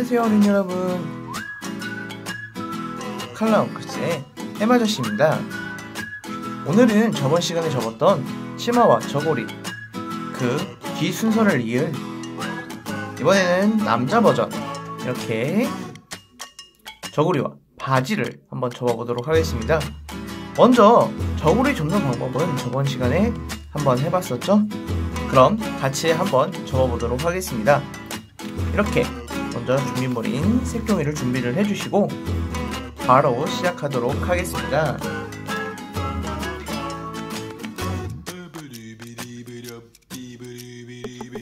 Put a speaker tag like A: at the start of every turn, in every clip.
A: 안녕하세요 어린이 여러분. 칼라운크스의 해마저씨입니다. 오늘은 저번 시간에 접었던 치마와 저고리 그뒤 순서를 이을 이번에는 남자 버전 이렇게 저고리와 바지를 한번 접어보도록 하겠습니다. 먼저 저고리 접는 방법은 저번 시간에 한번 해봤었죠? 그럼 같이 한번 접어보도록 하겠습니다. 이렇게 먼저 준비물인 색종이를 준비를 해주시고 바로 시작하도록 하겠습니다.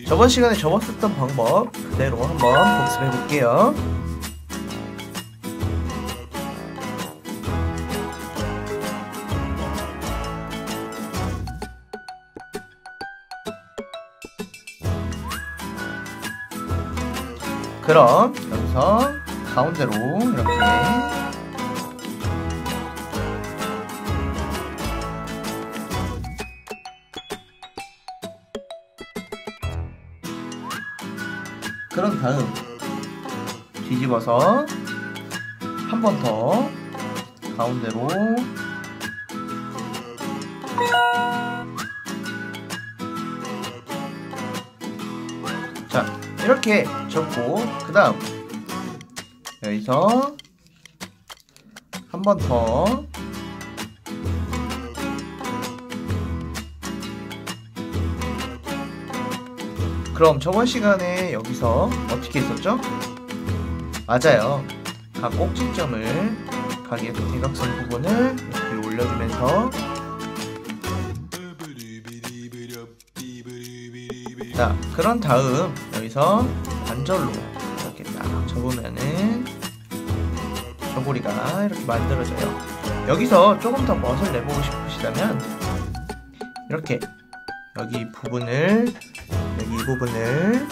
A: 저번 시간에 접었었던 방법 그대로 한번 복습해 볼게요. 그럼 여기서 가운데로 이렇게. 그런 다음 뒤집어서 한 번 더 가운데로 이렇게 접고 그 다음 여기서 한 번 더 그럼 저번 시간에 여기서 어떻게 했었죠? 맞아요. 각 꼭지점을 각의 대각선 부분을 이렇게 올려주면서 자 그런 다음 여기서 반절로 이렇게 딱 접으면은 저고리가 이렇게 만들어져요. 여기서 조금 더 멋을 내보고 싶으시다면 이렇게 여기 부분을 여기 이 부분을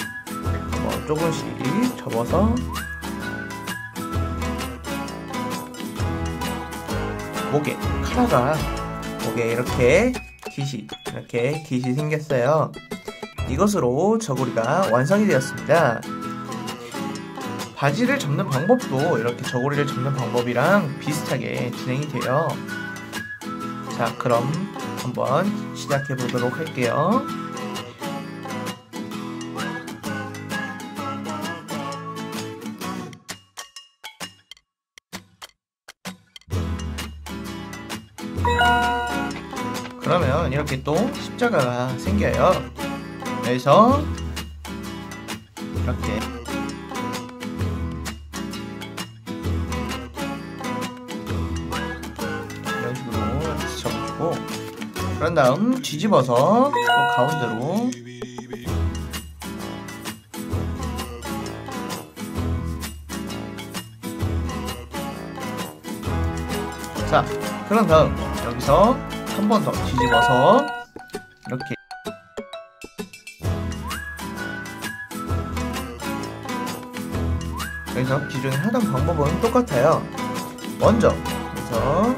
A: 뭐 조금씩 접어서 목에 카라가 목에 이렇게 깃이 이렇게 깃이 생겼어요 이것으로 저고리가 완성이 되었습니다. 바지를 접는 방법도 이렇게 저고리를 접는 방법이랑 비슷하게 진행이 돼요. 자, 그럼 한번 시작해 보도록 할게요. 그러면 이렇게 또 십자가가 생겨요. 여기서 이렇게. 이런 식으로 접어주고 그런 다음 뒤집어서 또 가운데로. 자 그런 다음 여기서 한 번 더 뒤집어서 이렇게 여기서 기존에 하던 방법은 똑같아요. 먼저 그래서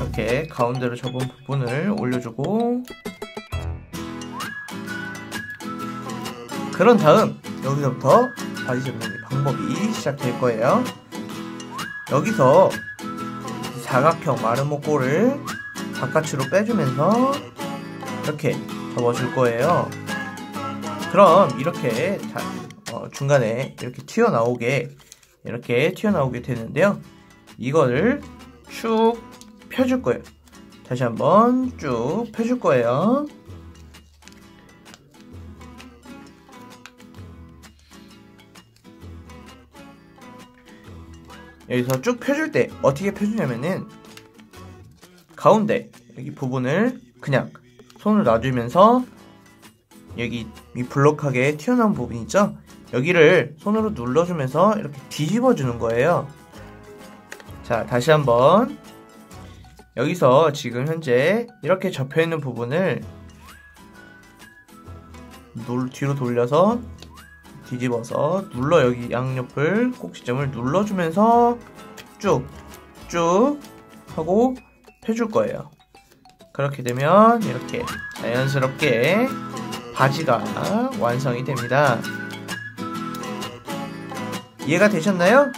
A: 이렇게 가운데로 접은 부분을 올려주고 그런 다음 여기서부터 바지 접는 방법이 시작될 거예요. 여기서 사각형 목골을 바깥으로 빼주면서 이렇게 접어줄 거예요. 그럼 이렇게 중간에 이렇게 튀어나오게 이렇게 튀어나오게 되는데요. 이거를 쭉 펴줄 거예요. 다시 한번 쭉 펴줄 거예요. 여기서 쭉 펴줄 때 어떻게 펴주냐면은 가운데 여기 부분을 그냥 손을 놔주면서 여기 이 블록하게 튀어나온 부분 있죠? 여기를 손으로 눌러주면서 이렇게 뒤집어 주는 거예요. 자, 다시 한번 여기서 지금 현재 이렇게 접혀 있는 부분을 눌, 뒤로 돌려서 뒤집어서 눌러 여기 양옆을 꼭지점을 눌러주면서 쭉 쭉 하고 펴줄 거예요. 그렇게 되면 이렇게 자연스럽게 바지가 완성이 됩니다. 이해가 되셨나요?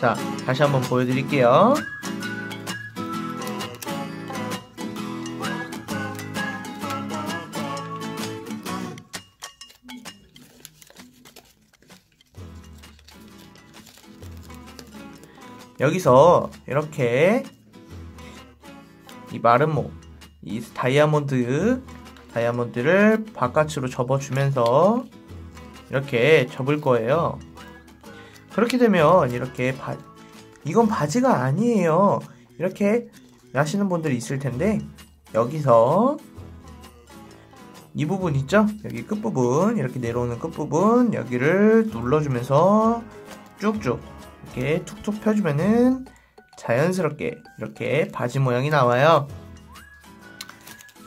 A: 자, 다시 한번 보여드릴게요. 여기서 이렇게 이 목, 이 다이아몬드, 다이아몬드를 바깥으로 접어주면서 이렇게 접을 거예요. 그렇게 되면 이렇게 바, 이건 바지가 아니에요. 이렇게 하시는 분들이 있을 텐데 여기서 이 부분 있죠? 여기 끝부분 이렇게 내려오는 끝부분 여기를 눌러주면서 쭉쭉 이렇게 툭툭 펴주면은 자연스럽게 이렇게 바지 모양이 나와요.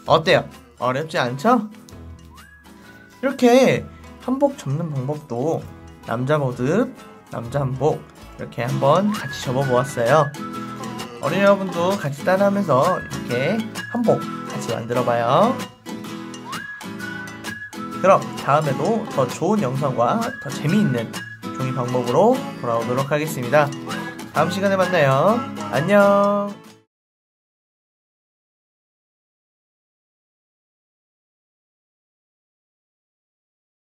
A: 어때요? 어렵지 않죠? 이렇게 한복 접는 방법도 남자 모드, 남자 한복 이렇게 한번 같이 접어보았어요. 어린이 여러분도 같이 따라하면서 이렇게 한복 같이 만들어봐요. 그럼 다음에도 더 좋은 영상과 더 재미있는 종이 방법으로 돌아오도록 하겠습니다. 다음 시간에 만나요. 안녕.